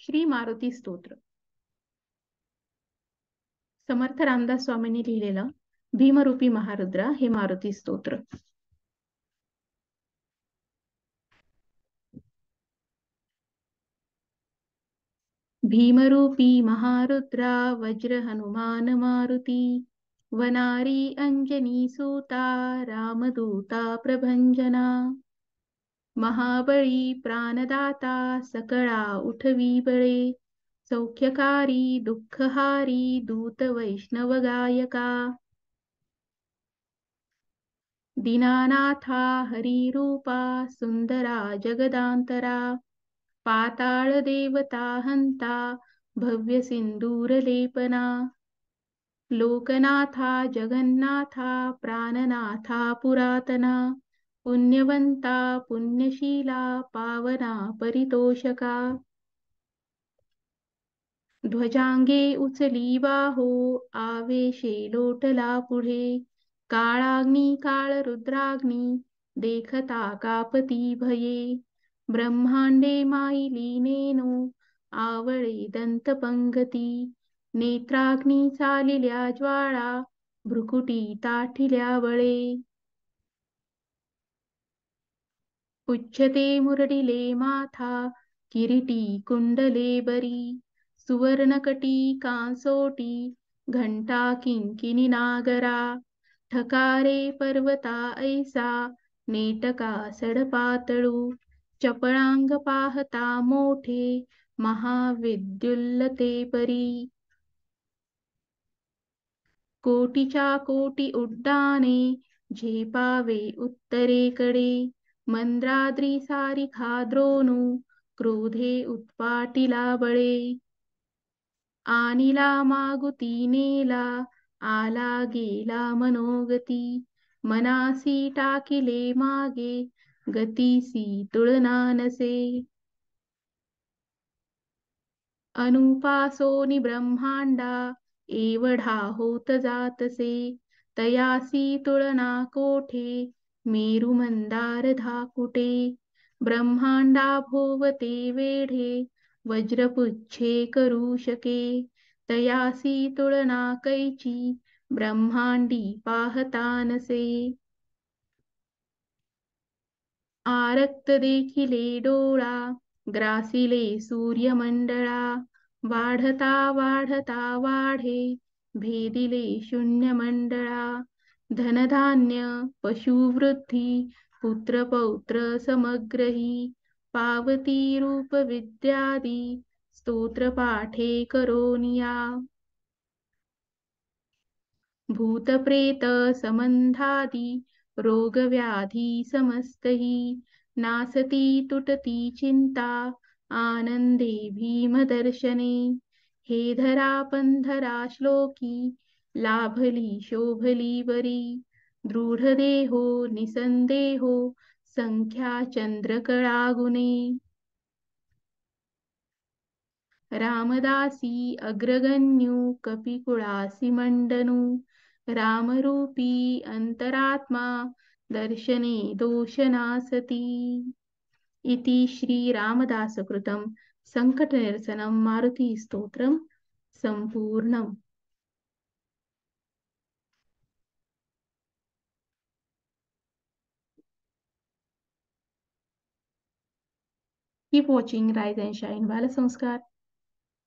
श्री मारुती स्तोत्र. समर्थ रामदास स्वामींनी लिहिलेलं भीमरूपी महारुद्रा हे मारुती स्तोत्र. भीमरूपी महारुद्रा वज्र हनुमान मारुती वनारी अंजनी सूता रामदूता प्रभंजना महाबळी प्राणदाता सकळा उठवी बळे. सौख्यकारी दुःखहारी दूत वैष्णव गायका. दीनानाथा हरिरूपा सुंदरा जगदांतरा. पाताळ देवता हंता भव्य सिंदूरलेपना लोकनाथा जगन्नाथा प्राणनाथा पुरातना. पुण्यवंता पुण्यशीला पावना परितोषका। ध्वजांगे उचली बाहो आवेशे लोटला पुढे। काळाग्नी काळ रुद्राग्नी देखता कापती भये। ब्रह्मांडे माईली नेनो आवळे दंतपंगती। नेत्राग्नी चालिल्या ज्वाळा भ्रुकुटी ताठिल्या वळे। पुच्छते मुरडिले माथा किरीटी कुंडले बरी सुवर्णकटी कांसोटी घंटा किंकिनी नागरा ठकारे पर्वता ऐसा नेटका सडपातळू चपळांग पाहता मोठे महाविद्युल्लते परी. कोटीच्या कोटी उड्डाणे झेपावे उत्तरेकडे. मंद्राद्री सारी क्रोधे उत्पाटिला बळे। आनिला मागुती नेला आला गेला मनोगती। मनासी टाकिले मागे गतीसी तुळनानसे। अनुपासोनी ब्रह्मांडा एवढा होत जातसे। तयासी तुळना कोठे? मेरु मंदार धाकुटे ब्रह्मांडा भोवते वेढे वज्रपुच्छे करू शके तयासी तुळना कैची ब्रह्मांडी पाहता नसे आरक्त देखिले डोळा ग्रासिले सूर्यमंडळा वाढता वाढता वाढे भेदिले शून्य मंडळा धनधान्य पशुवृद्धी पुत्रपौत्र समग्रही पावती रूप विद्यादी स्तोत्रपाठे करोनिया भूतप्रेत समंधादी रोगव्याधी समस्तही नासती तुटती चिंता आनंदे भीमदर्शने। हे धरा पंधरा श्लोकी लाभली शोभली बरी दृढदेहो निसंदेहो संख्या चंद्रकळागुणे. रामदासी अग्रगण्यू कपिकुळासी मंडनु रामरूपी अंतरात्मा दर्शने दोषनासती. इति श्रीरामदासकृतं सङ्कटनिरसनं मारुतिस्तोत्रं सम्पूर्णम् keep watching Rise and shine बालसंस्कार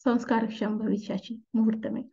संस्कारक्षम भविष्याची मुहूर्तमेघ